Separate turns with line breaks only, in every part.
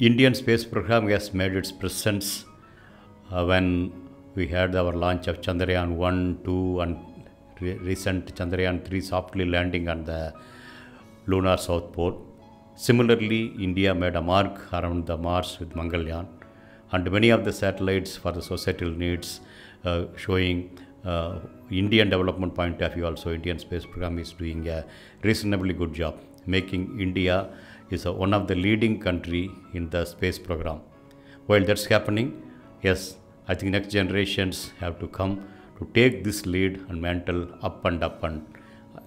Indian space program has made its presence uh, when we had our launch of Chandrayaan 1, 2, and re- recent Chandrayaan 3 softly landing on the lunar south pole. Similarly, India made a mark around the Mars with Mangalyaan, and many of the satellites for the societal needs, uh, showing uh, Indian development point of view. Also, Indian space program is doing a reasonably good job, making India is one of the leading country in the space program. While that's happening, yes, I think next generations have to come to take this lead and mantle up and up and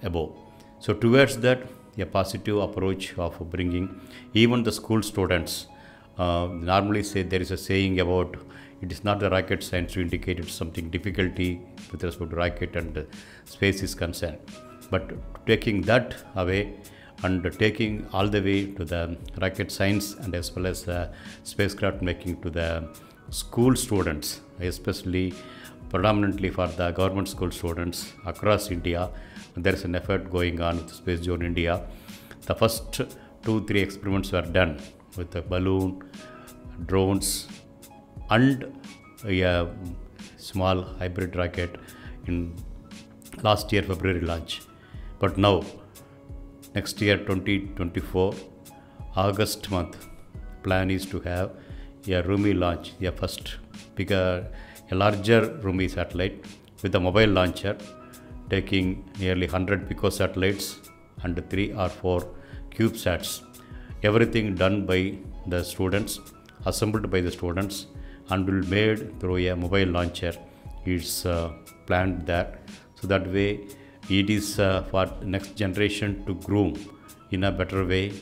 above. So towards that, a positive approach of bringing even the school students. Uh, normally say there is a saying about it is not the rocket science to indicate it's something difficulty with respect to rocket and space is concerned. But taking that away and taking all the way to the rocket science and as well as the spacecraft making to the school students, especially predominantly for the government school students across India. There is an effort going on with Space Zone India. The first two, three experiments were done with a balloon, drones, and a uh, small hybrid rocket in last year February launch. But now, next year 2024, August month, plan is to have a RHUMI launch, a first bigger, a larger RHUMI satellite with a mobile launcher taking nearly 100 pico satellites and three or four CubeSats. Everything done by the students, assembled by the students, and will be made through a mobile launcher. It's uh, planned that so that way it is uh, for next generation to groom in a better way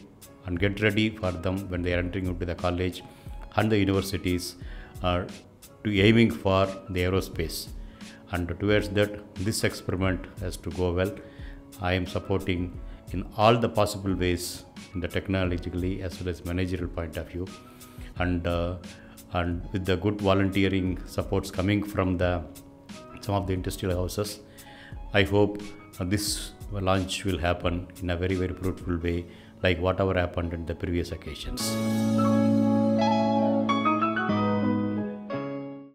and get ready for them when they are entering into the college and the universities are to aiming for the aerospace. And towards that this experiment has to go well. I am supporting in all the possible ways in the technologically as well as managerial point of view. And uh, and with the good volunteering supports coming from the some of the industrial houses i hope this launch will happen in a very very fruitful way like whatever happened in the previous occasions